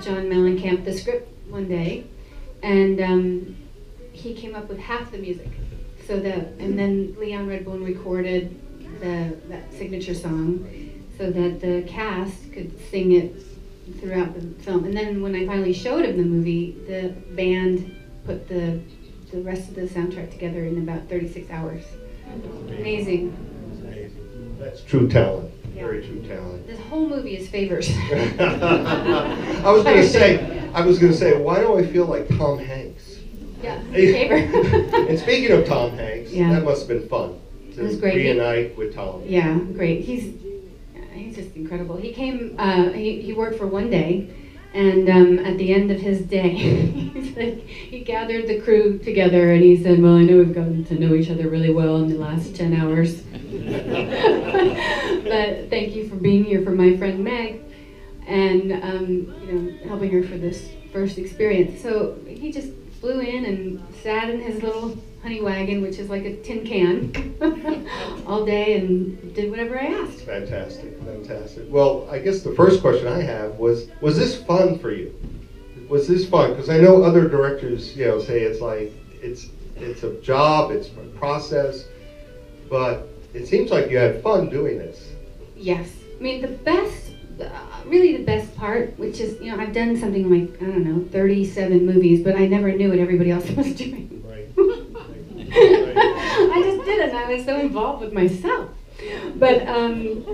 John Mellencamp the script one day, and um, he came up with half the music. So that, and then Leon Redbone recorded the that signature song, so that the cast could sing it throughout the film. And then when I finally showed him the movie, the band put the the rest of the soundtrack together in about 36 hours. Amazing. Amazing. That's true talent. Yeah. Very true talent. This whole movie is favors. I was gonna say, I was gonna say, why do I feel like Tom Hanks? yeah, favor. and speaking of Tom Hanks, Yeah. that must have been fun to It was great. reunite with Tom. Yeah, great. He's he's just incredible. He came. Uh, he he worked for one day, and um, at the end of his day, like, he gathered the crew together and he said, "Well, I know we've gotten to know each other really well in the last ten hours, but thank you for being here for my friend Meg, and um, you know helping her for this first experience." So he just flew in and sat in his little honey wagon, which is like a tin can, all day and did whatever I asked. Fantastic, fantastic. Well, I guess the first question I have was, was this fun for you? Was this fun? Because I know other directors, you know, say it's like it's it's a job, it's a process, but it seems like you had fun doing this. Yes. I mean, the best, uh, really the best part, which is, you know, I've done something like, I don't know, 37 movies, but I never knew what everybody else was doing. Right. I just did it, and I was so involved with myself. But, um,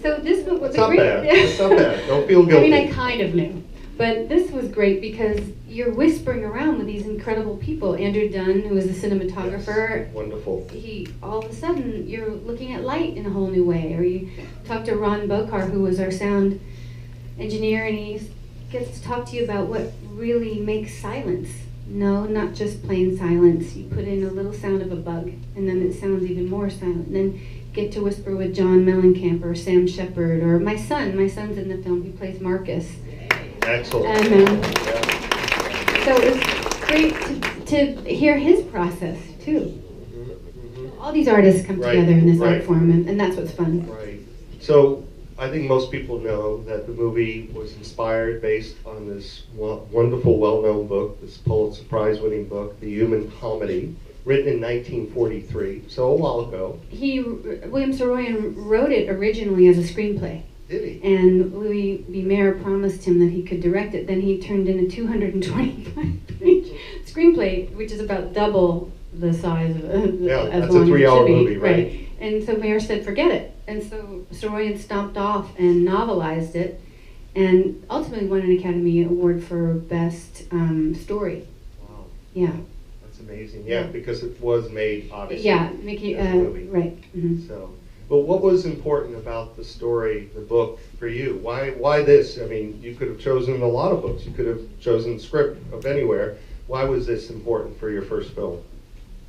so this book was It's a not great. bad. It's not bad. Don't feel guilty. I mean, I kind of knew. But this was great because you're whispering around with these incredible people. Andrew Dunn, who is the cinematographer, Yes, Wonderful. he all of a sudden you're looking at light in a whole new way. Or you talk to Ron Bokar, who was our sound engineer, and he gets to talk to you about what really makes silence. No, not just plain silence. You put in a little sound of a bug, and then it sounds even more silent. And then get to whisper with John Mellencamp or Sam Shepard or my son. My son's in the film. He plays Marcus. Excellent. And, um, So it was great to, to hear his process too. Mhm, mhm. All these artists come Right, together in this right. art form, and, and that's what's fun. Right. So I think most people know that the movie was inspired based on this wonderful, well-known book, this Pulitzer Prize-winning book, The Human Comedy, written in 1943, so a while ago. He, William Saroyan wrote it originally as a screenplay, Did he? and Louis B. Mayer promised him that he could direct it. Then he turned in a 225-page screenplay, which is about double the size of uh, Yeah, as that's a long it three-hour movie, right? And so Mayer said, "Forget it." And so Saroyan stomped off and novelized it, and ultimately won an Academy Award for Best um, Story. Wow, Yeah. that's amazing. Yeah, because it was made, obviously. Yeah, Mickey, a uh, movie. right. mhm. So, but what was important about the story, the book, for you? Why, why this? I mean, you could have chosen a lot of books. You could have chosen script of anywhere. Why was this important for your first film?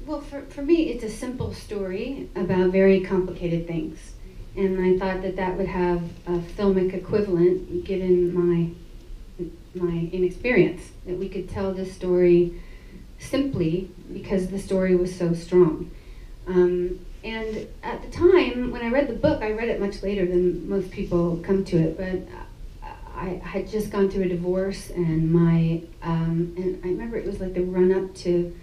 Well, for, for me, it's a simple story about very complicated things. And I thought that that would have a filmic equivalent given my, my inexperience, that we could tell this story simply because the story was so strong. Um, and at the time, when I read the book, I read it much later than most people come to it, but I had just gone through a divorce, and my um, and I remember it was like the run up to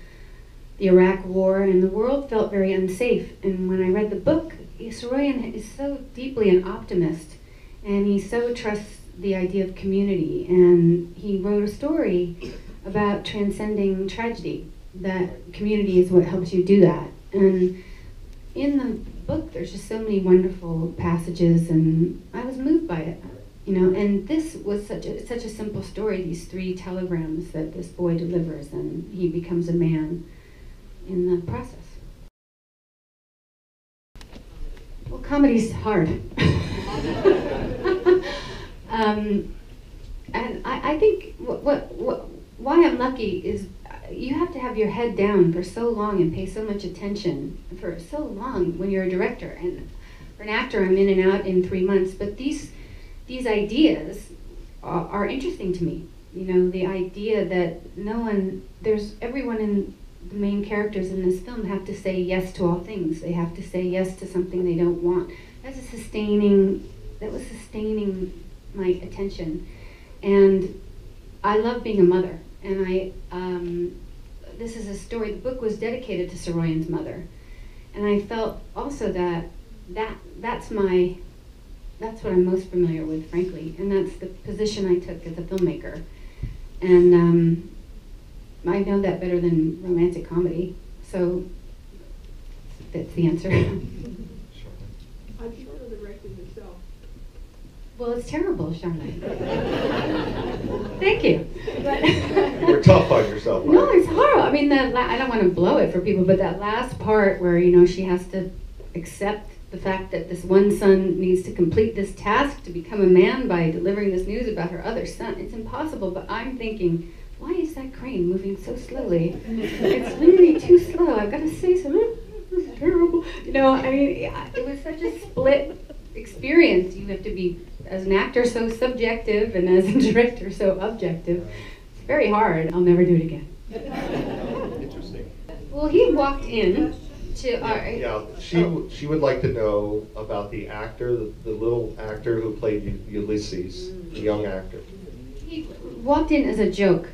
the Iraq War, and the world felt very unsafe. And when I read the book, Saroyan is so deeply an optimist, and he so trusts the idea of community. And he wrote a story about transcending tragedy. That community is what helps you do that. And in the book, there's just so many wonderful passages, and I was moved by it. You know, and this was such a such a simple story. These three telegrams that this boy delivers, and he becomes a man in the process. Well, comedy's hard. um, and I, I think what, what, what, why I'm lucky is you have to have your head down for so long and pay so much attention for so long when you're a director. And for an actor, I'm in and out in three months. But these, these ideas are, are interesting to me. You know, the idea that no one, there's everyone in the main characters in this film have to say yes to all things. They have to say yes to something they don't want. That's a sustaining, that was sustaining my attention. And I love being a mother, and I um, this is a story. The book was dedicated to Saroyan's mother, and I felt also that that that's my that's what I'm most familiar with, frankly, and that's the position I took as a filmmaker, and um, I know that better than romantic comedy, so that's the answer. How'd you feel directing yourself? Well, it's terrible, Charlotte. Thank you. But You're tough on yourself. No, it's horrible. I mean, the la- I don't want to blow it for people, but that last part where you know she has to accept the fact that this one son needs to complete this task to become a man by delivering this news about her other son. It's impossible. But I'm thinking, why is that crane moving so slowly? It's literally too slow. I've got to say something. This is terrible. You know, I mean, it was such a split experience. You have to be, as an actor, so subjective, and as a director, so objective. It's very hard. I'll never do it again. Interesting. Well, he walked in to our. Yeah, she, oh. w- she would like to know about the actor, the, the little actor who played U- Ulysses, the young actor. He walked in as a joke.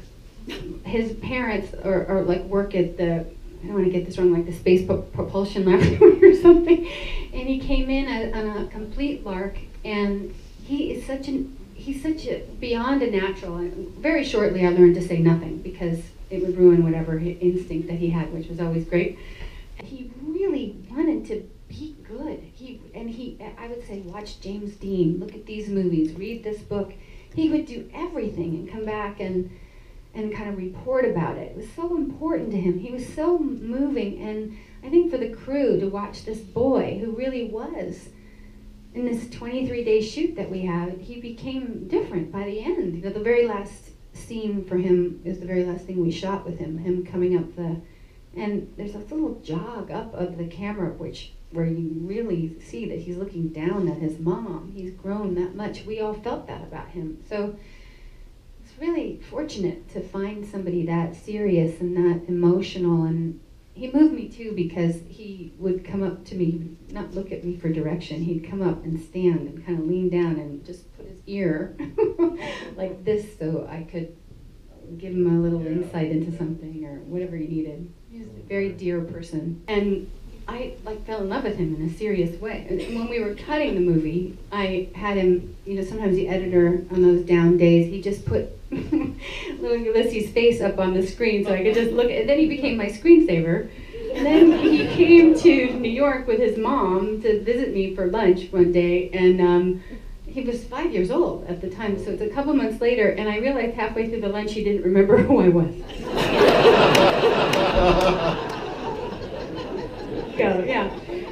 His parents are, are like work at the I don't want to get this wrong, like the space pro- propulsion laboratory or something. And he came in a, on a complete lark, and he is such an he's such a beyond a natural. And very shortly, I learned to say nothing because it would ruin whatever instinct that he had, which was always great. He really wanted to be good. He and he I would say watch James Dean, look at these movies, read this book. He would do everything and come back and and kind of report about it. It was so important to him. He was so moving, and I think for the crew to watch this boy who really was in this 23 day shoot that we had, he became different by the end. You know, the very last scene for him is the very last thing we shot with him. Him coming up the, and there's a little jog up of the camera, which where you really see that he's looking down at his mom. He's grown that much. We all felt that about him. So really fortunate to find somebody that serious and that emotional and he moved me too because he would come up to me not look at me for direction. He'd come up and stand and kind of lean down and just put his ear like this so i could give him a little Yeah. insight into something or whatever he needed. He's a very dear person. And I like fell in love with him in a serious way. And when we were cutting the movie, I had him. You know, sometimes the editor on those down days, he just put little Ulysses' face up on the screen so I could just look. At and then he became my screensaver. And then he came to New York with his mom to visit me for lunch one day, and um, he was five years old at the time. So it's a couple months later, and I realized halfway through the lunch he didn't remember who I was. go, yeah.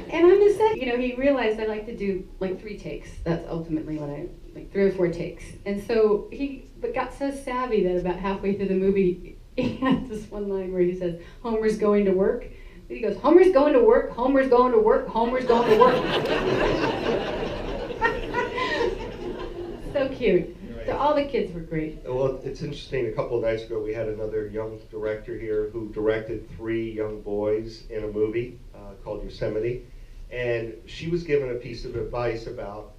And on the set, you know, he realized I like to do like three takes. That's ultimately what I like three or four takes. And so he but got so savvy that about halfway through the movie, he had this one line where he says, "Homer's going to work." He goes, "Homer's going to work. Homer's going to work. Homer's going to work." so cute. So all the kids were great. Well, it's interesting. A couple of nights ago, we had another young director here who directed three young boys in a movie uh, called Yosemite, and she was given a piece of advice about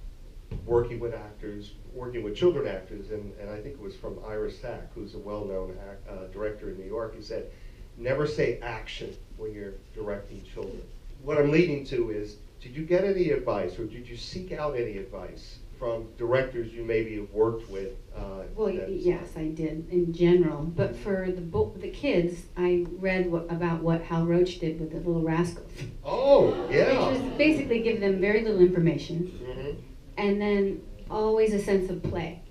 working with actors, working with children actors, and, and I think it was from Ira Sachs, who's a well-known uh, director in New York. He said, "Never say action when you're directing children." What I'm leading to is, did you get any advice, or did you seek out any advice from directors you maybe have worked with? Uh, Well, yes, I did in general. But for the bo- the kids, I read what, about what Hal Roach did with the Little Rascals, Oh, yeah. which was basically give them very little information Mhm. and then always a sense of play.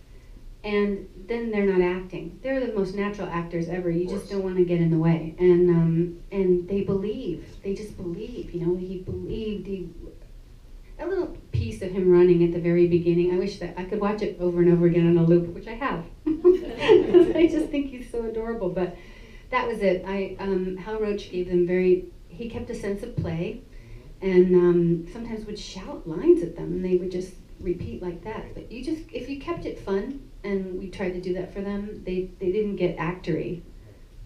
And then they're not acting. They're the most natural actors ever. You just don't want to get in the way. And um, and they believe. They just believe. You know, he believed. He a little piece of him running at the very beginning. I wish that I could watch it over and over again on a loop, which I have. I just think he's so adorable. But that was it. I um, Hal Roach gave them very. He kept a sense of play, and um, sometimes would shout lines at them, and they would just repeat like that. But you just if you kept it fun, and we tried to do that for them, they they didn't get actory.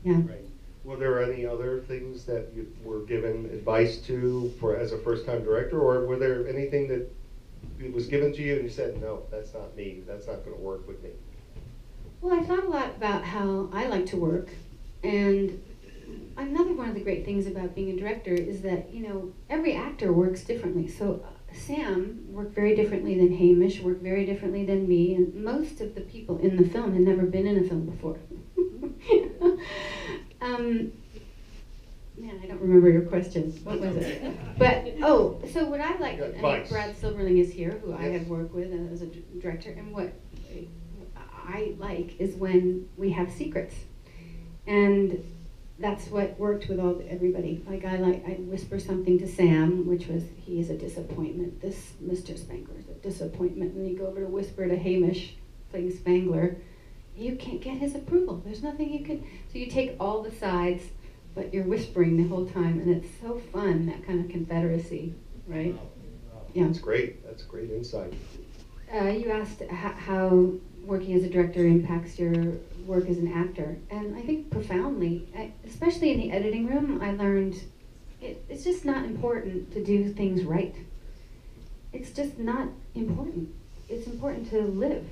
Yeah. Right. Were there any other things that you were given advice to for as a first-time director, or were there anything that it was given to you and you said, no, that's not me, that's not going to work with me? Well, I thought a lot about how I like to work, and another one of the great things about being a director is that you know every actor works differently. So Sam worked very differently than Hamish, worked very differently than me, and most of the people in the film had never been in a film before. Um, man, I don't remember your question. What was it? But oh, so what I like, and advice. Brad Silberling is here, who I have worked with as a director, and what I like is when we have secrets, and that's what worked with all everybody. Like I like I whisper something to Sam, which was he is a disappointment. This Mr. Spangler is a disappointment, and you go over to whisper to Hamish, playing Spangler. You can't get his approval. There's nothing you can. So you take all the sides, but you're whispering the whole time, and it's so fun that kind of confederacy, right? Yeah. That's great. That's great insight. Uh, you asked how working as a director impacts your work as an actor, and I think profoundly, I, especially in the editing room, I learned it, it's just not important to do things right. It's just not important. It's important to live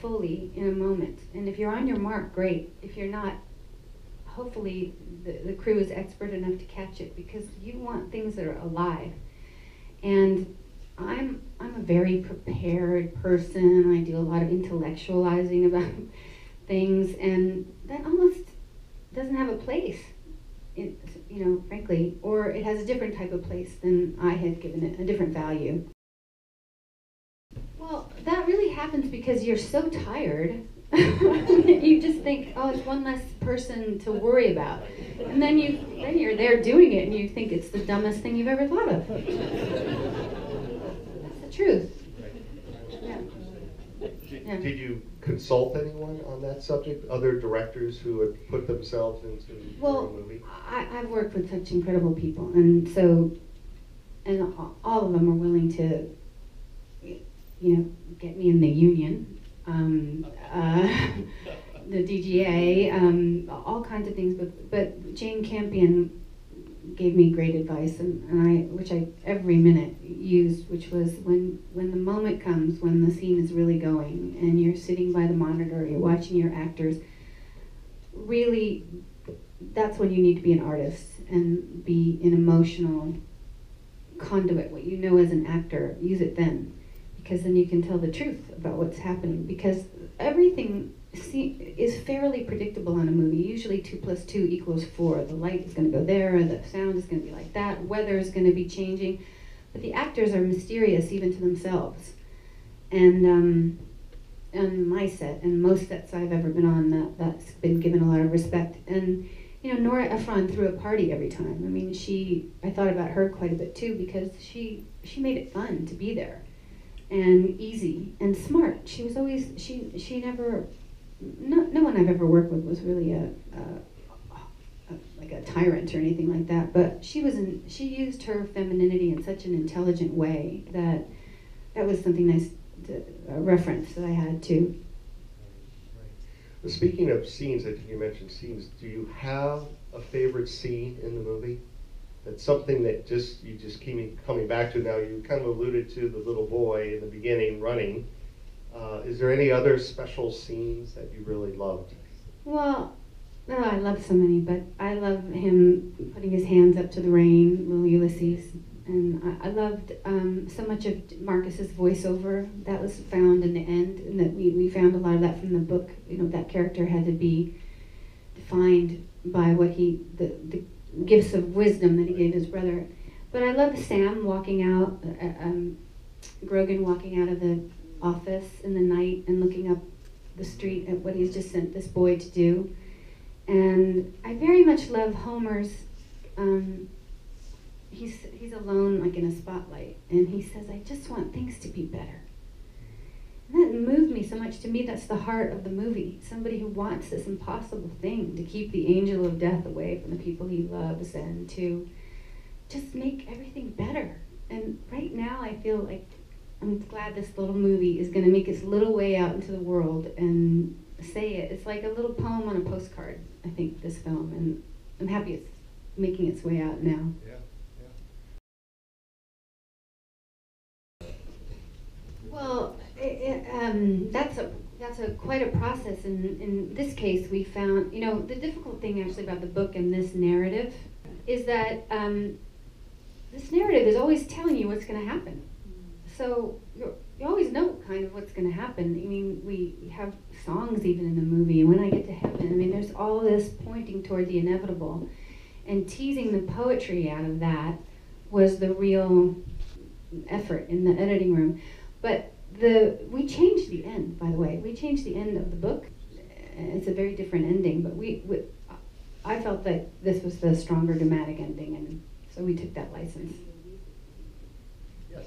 fully in a moment, and if you're on your mark, great. If you're not, hopefully the, the crew is expert enough to catch it because you want things that are alive. And I'm I'm a very prepared person. I do a lot of intellectualizing about things, and that almost doesn't have a place, in, you know, frankly, or it has a different type of place than I had given it, a different value. Well, that really happens because you're so tired. you just think, oh, it's one less person to worry about, and then you then you're there doing it, and you think it's the dumbest thing you've ever thought of. That's the truth. Yeah. Yeah. Did you consult anyone on that subject? Other directors who had put themselves into Well, movie? I, I've worked with such incredible people, and so, and all of them are willing to, you know, get me in the union, um, uh, the DGA, um, all kinds of things. But but Jane Campion gave me great advice, and, and I which I every minute used, which was when when the moment comes when the scene is really going, and you're sitting by the monitor, you're watching your actors. Really that's when you need to be an artist and be an emotional conduit. What you know as an actor, use it then, because then you can tell the truth about what's happening. Because everything see, is fairly predictable on a movie. Usually, two plus two equals four. The light is going to go there. The sound is going to be like that. Weather is going to be changing. But the actors are mysterious even to themselves. And um, on my set and most sets I've ever been on, that that's been given a lot of respect. And you know, Nora Ephron threw a party every time. I mean, she I thought about her quite a bit too because she she made it fun to be there, and easy and smart. She was always she she never no no one I've ever worked with was really a. a a- like a tyrant or anything like that, but she was in, she used her femininity in such an intelligent way that that was something nice, to, a reference that I had too. Speaking of scenes, I think you mentioned scenes. Do you have a favorite scene in the movie? That's something that just you just keep coming back to. Now you kind of alluded to the little boy in the beginning running. Uh, is there any other special scenes that you really loved? Well, oh, I love so many, but I love him putting his hands up to the rain, little Ulysses. And I, I loved um, so much of Marcus's voiceover that was found in the end, and that we, we found a lot of that from the book. You know, that character had to be defined by what he, the, the gifts of wisdom that he gave his brother. But I love Sam walking out, uh, um, Grogan walking out of the office in the night and looking up the street at what he's just sent this boy to do. And I very much love Homer's. Um, he's he's alone, like in a spotlight, and he says, "I just want things to be better." And that moved me so much. To me, that's the heart of the movie. Somebody who wants this impossible thing to keep the angel of death away from the people he loves, and to just make everything better. And right now, I feel like I'm glad this little movie is going to make its little way out into the world and say it. It's like a little poem on a postcard, I think, this film. And I'm happy it's making its way out now. Yeah. Well, um, that's a that's a quite a process. And in this case, we found, you know, the difficult thing actually about the book and this narrative is that um, this narrative is always telling you what's going to happen. So you you always know kind of what's going to happen. I mean, we have songs even in the movie. When I get to heaven, I mean, there's all this pointing toward the inevitable, and teasing the poetry out of that was the real effort in the editing room. But the we changed the end, by the way. We changed the end of the book. It's a very different ending, but we, we I felt that this was the stronger dramatic ending, and so we took that license. Yes.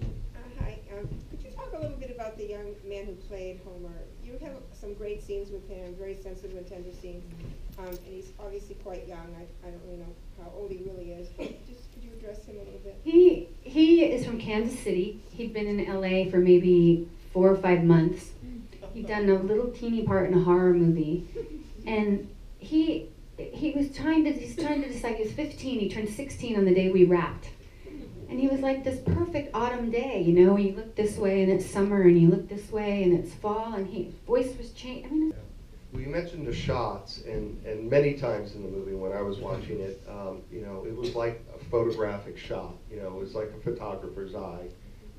Uh, Hi, um, could you talk a little bit about the young man who played Homer? Some great scenes with him, very sensitive and tender scenes, um, and he's obviously quite young. I, I don't really know how old he really is, just could you address him a little bit? He he is from Kansas City. He'd been in LA for maybe four or five months. He'd done a little teeny part in a horror movie, and he he was trying to he's trying to decide. He was 15. He turned 16 on the day we wrapped, and he was like this perfect autumn day. You know, you look this way and it's summer, and you look this way and it's fall, and he, his voice was changed. I mean, you mentioned the shots, and, and many times in the movie when I was watching it, um, you know, it was like a photographic shot. You know, it was like a photographer's eye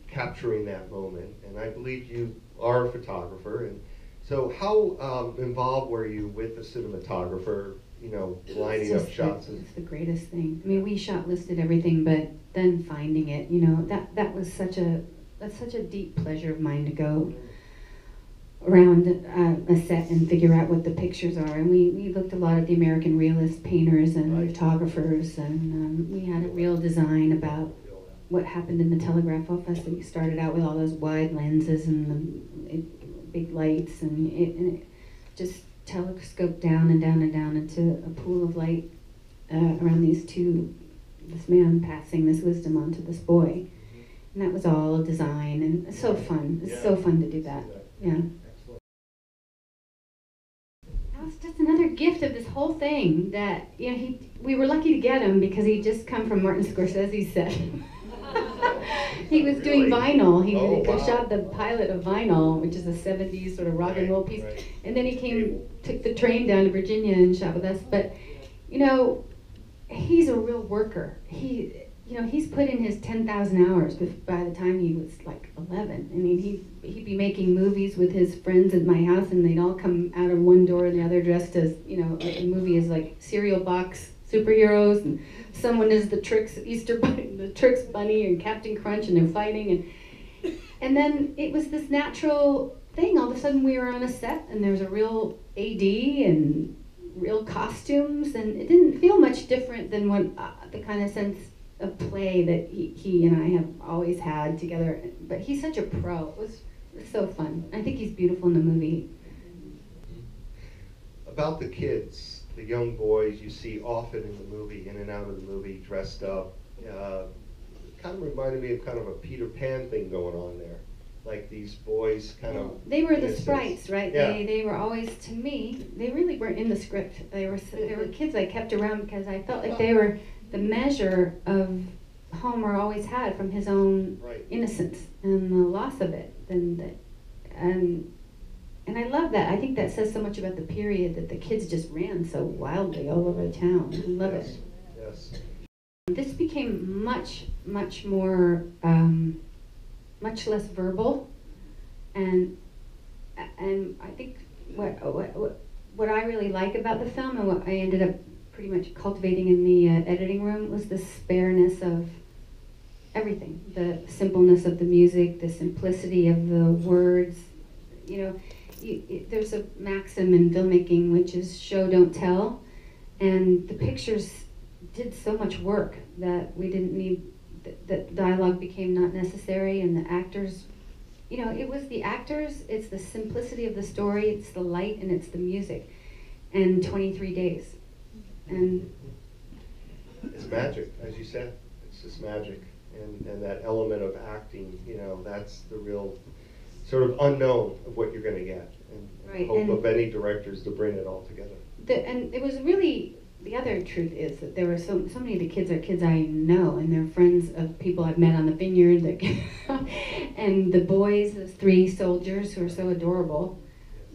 capturing that moment. And I believe you are a photographer. And so, how um, involved were you with the cinematographer? You know, lining up shots. The, And, it's the greatest thing. I mean, we shot listed everything, but then finding it, you know, that that was such a that's such a deep pleasure of mine to go around uh, a set and figure out what the pictures are. And we, we looked a lot at the American realist painters and Right. photographers, and um, we had a real design about what happened in the telegraph office. We started out with all those wide lenses and the big lights, and it, and it just telescoped down and down and down into a pool of light uh, around these two, this man passing this wisdom on to this boy. And that was all design, and it's so fun. It's so fun to do that. Yeah. Excellent. That was just another gift of this whole thing that you know he we were lucky to get him because he'd just come from Martin Scorsese's set. he was doing Really? vinyl. He Oh, wow. shot the pilot of Vinyl, which is a '70s sort of rock and roll Right, piece. right. And then he came, took the train down to Virginia and shot with us. But you know, he's a real worker. He, you know, he's put in his 10,000 hours bef- by the time he was like 11. I mean, he he'd be making movies with his friends at my house, and they'd all come out of one door and the other dressed as, you know, the movie is like cereal box superheroes, and someone is the Trix Easter Bunny, the Trix Bunny, and Captain Crunch, and they're fighting, and and then it was this natural thing. All of a sudden, we were on a set, and there was a real AD and real costumes, and it didn't feel much different than what uh, the kind of sense of play that he, he and I have always had together. But he's such a pro. It was, it was so fun. I think he's beautiful in the movie. About the kids, the young boys you see often in the movie, in and out of the movie, dressed up. Uh, kind of reminded me of kind of a Peter Pan thing going on there. Like these boys kind of. They were the sprites, right? Yeah. They they were always to me. They really weren't in the script. They were they were kids I kept around because I felt like they were the measure of Homer always had from his own Right. innocence and the loss of it. And and and I love that. I think that says so much about the period that the kids just ran so wildly all over the town. I love yes. it. Yes. This became much, much more, um, much less verbal, and and I think what what what, what I really like about the film and what I ended up pretty much cultivating in the uh, editing room was the spareness of everything, the simpleness of the music, the simplicity of the words. You know, you, there's a maxim in filmmaking which is show don't tell, and the pictures did so much work that we didn't need that, that dialogue became not necessary and the actors you know it was the actors it's the simplicity of the story it's the light and it's the music and 23 days and It's magic, as you said. It's just magic. And, and that element of acting, you know, that's the real sort of unknown of what you're going to get. And Right, hope and- of any directors to bring it all together. the, and it was really the other truth is that there were so so many of the kids are kids I know and they're friends of people I've met on the vineyard that and the boys those three soldiers who are so adorable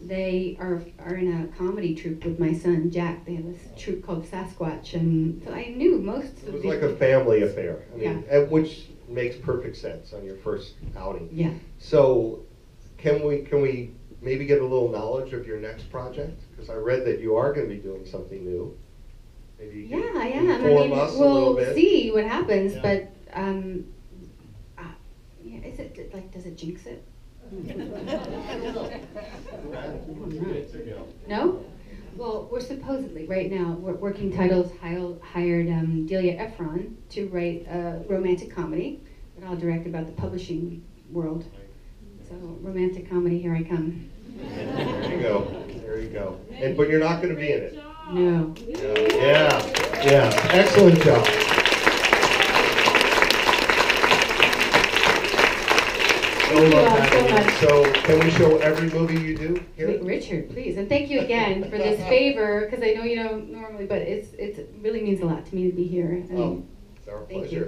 they are are in a comedy troupe with my son Jack. They have this troupe called Sasquatch, and so I knew most of the It was like a family affair. I mean, Yeah. and which makes perfect sense on your first outing. yeah. So, can we can we maybe get a little knowledge of your next project? Because I read that you are going to be doing something new. Maybe Yeah, I am. I mean, us we'll see what happens, Yeah. but um, uh, yeah, is it like does it jinx it? No? Well, we're supposedly, right now, we're working titles hired um, Delia Ephron to write a romantic comedy that I'll direct about the publishing world. So, romantic comedy, here I come. There you go. There you go. And but you're not going to be in it. No. Yeah. Yeah. Excellent job. So much. So, can we show every movie you do here? Richard, please, and thank you again for this favor, because I know you don't normally, but it's, it really means a lot to me to be here. Oh, mean, Oh, it's our Thank you. pleasure.